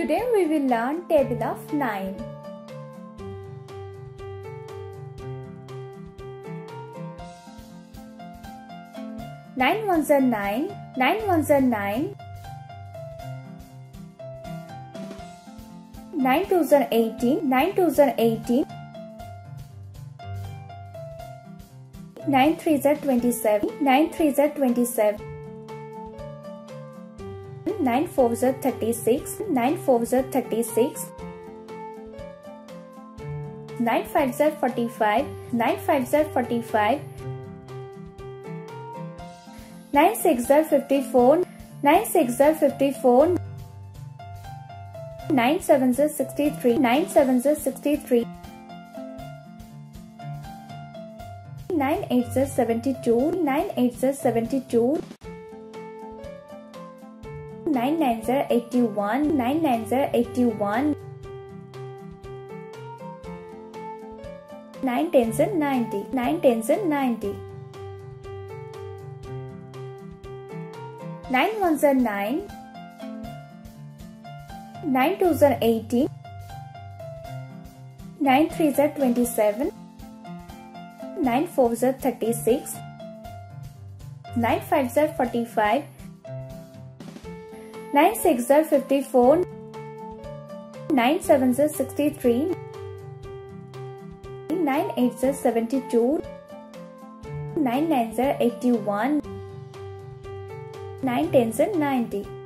Today we will learn table of 9. Nine ones are nine, nine ones are nine, nine twos are eighteen, nine twos are eighteen, nine threes are twenty-seven, nine threes are twenty-seven. 9 fours are 36, 9 fours are 36, 9 fives are 45, 9 fives are 45, 9 six are 54, 9 six are 54, 9 sevens are 63, 9 sevens are 63, 9 eights are 72, 9 eights are 72, 9 nines are 81, 9 nines are 81, 9 tens are 90, 9 tens are 90. 9 ones are 9, 9 twos are 18, 9 threes are 27, 9 fours are 36, 9 fives are 45, 9 6 are 54, 9 7 are 63, 9 8 are 72, 9 9 are 81, 9 10 are 90.